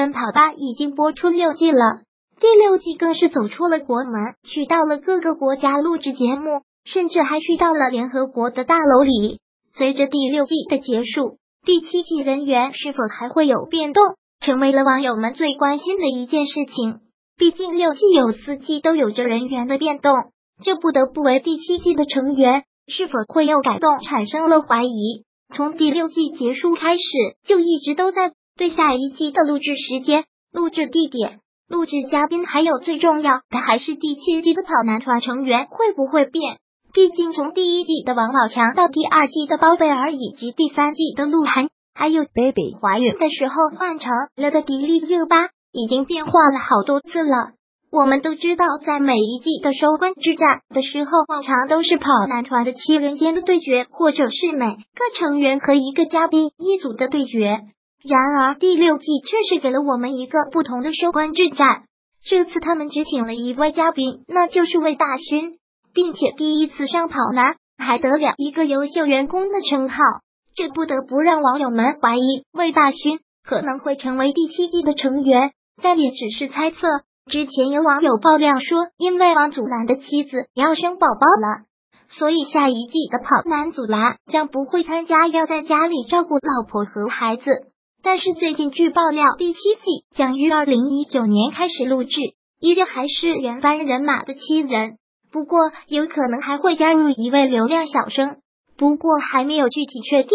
奔跑吧》已经播出六季了，第六季更是走出了国门，去到了各个国家录制节目，甚至还去到了联合国的大楼里。随着第六季的结束，第七季人员是否还会有变动，成为了网友们最关心的一件事情。毕竟六季有四季都有着人员的变动，这不得不为第七季的成员是否会有改动产生了怀疑。从第六季结束开始，就一直都在对下一季的录制时间、录制地点、录制嘉宾，还有最重要的还是第七季的跑男团成员会不会变。毕竟从第一季的王宝强到第二季的包贝尔，以及第三季的鹿晗，还有 baby 怀孕的时候换成了的迪丽热巴，已经变化了好多次了。我们都知道，在每一季的收官之战的时候，往常都是跑男团的七人间的对决，或者是每个成员和一个嘉宾一组的对决。然而第六季却是给了我们一个不同的收官之战。这次他们只请了一位嘉宾，那就是魏大勋，并且第一次上跑男还得了一个优秀员工的称号。这不得不让网友们怀疑魏大勋可能会成为第七季的成员，但也只是猜测。之前有网友爆料说，因为王祖蓝的妻子要生宝宝了，所以下一季的跑男祖蓝将不会参加，要在家里照顾老婆和孩子。但是最近据爆料，第七季将于二零一九年开始录制，依旧还是原班人马的七人，不过有可能还会加入一位流量小生，不过还没有具体确定，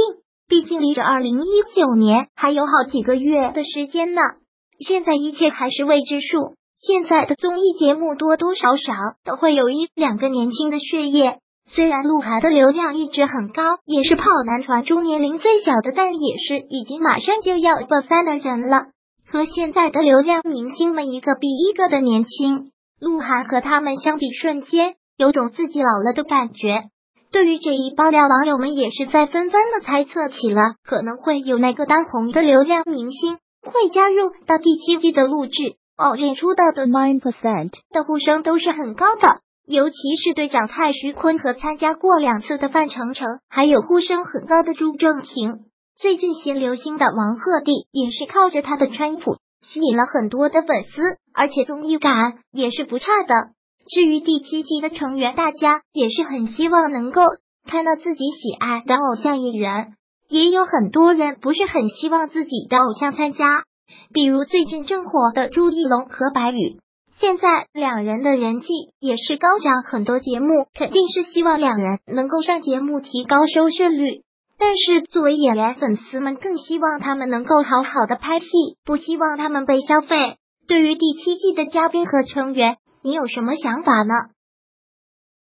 毕竟离着二零一九年还有好几个月的时间呢。现在一切还是未知数。现在的综艺节目多多少少都会有一两个年轻的血液，虽然鹿晗的流量一直很高，也是跑男团中年龄最小的，但也是已经马上就要爆三的人了。和现在的流量明星们一个比一个的年轻，鹿晗和他们相比，瞬间有种自己老了的感觉。对于这一爆料，网友们也是在纷纷的猜测起了可能会有那个当红的流量明星会加入到第七季的录制。哦，演出道的 nine percent 的呼声都是很高的，尤其是队长蔡徐坤和参加过两次的范丞丞，还有呼声很高的朱正廷。最近新流星的王鹤棣也是靠着他的川普吸引了很多的粉丝，而且综艺感也是不差的。至于第七季的成员，大家也是很希望能够看到自己喜爱的偶像演员，也有很多人不是很希望自己的偶像参加。比如最近正火的朱一龙和白宇，现在两人的人气也是高涨，很多节目肯定是希望两人能够上节目提高收视率。但是作为演员，粉丝们更希望他们能够好好的拍戏，不希望他们被消费。对于第七季的嘉宾和成员，你有什么想法呢？